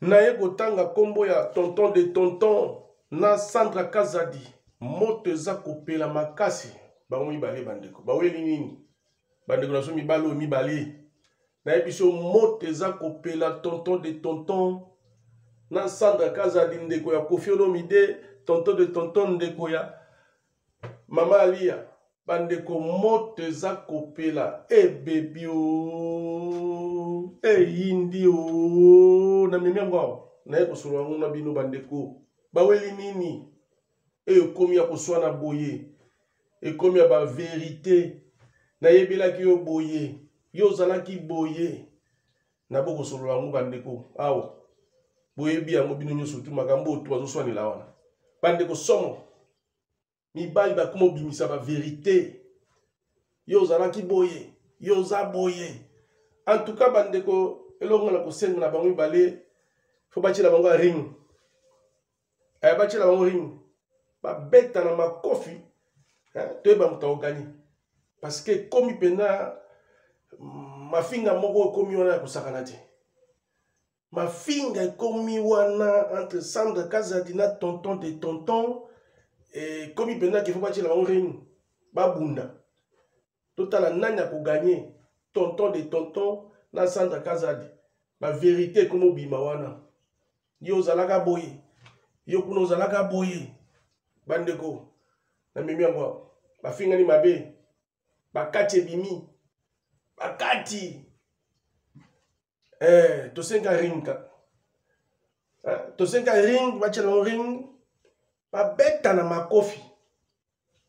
naye kotanga kombo ya tonton de tonton na sandra kazadi moto eza kopela makasi bango mibale bandeko baweli nini bandeko na biso mibale oyo mibale nayebi biso moto eza kopela tonton de tonton na sandra kazadi ndeko ya kofi olomide tonton de tonton ndeko ya mama aliya bandeko moto eza kopela ebebi eh, o eyindi eh, o na memi yango awa naye kosolola yango na bino bandeko baweli nini eyo ekomi ya koswana boye ekomi ya baverite nayebelaki yo boye yo ozalaki boye nabo kosolola yango bandeko awa boyebi yango bino nyonso tu makambo oyo tu bazoswanela wana bandeko somo mibali bakoma obimisa baverite yo ozalaki boye yo oza boye en tout cas bandeko elongo na kosenga na bango mibale fo batyela bango ya ring aya eh, batyela bango ring babeta na makofi eh, toyeba moto aogani parce que ekomi mpenza mm, mafinga moko ekomi wana ya kosakana te mafinga ekomi wana entre sandra kazadi na tonton de tonton ekomi mpenza kefo batyela bango ring babunda totala nani akoganye tonton de tonton na sandra kazadi baverité ekomi obima wana yo ozalaka boye yo kuna ozalaka boye bandeko na mimi yango awa bafingani mabe bakati ebimi bakati eh, tosenga ring kaka eh, tosenga ring batyela yango ring babeta na makofi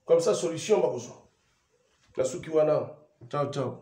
comme ça solution bakozwa nasuki wana ciao ciao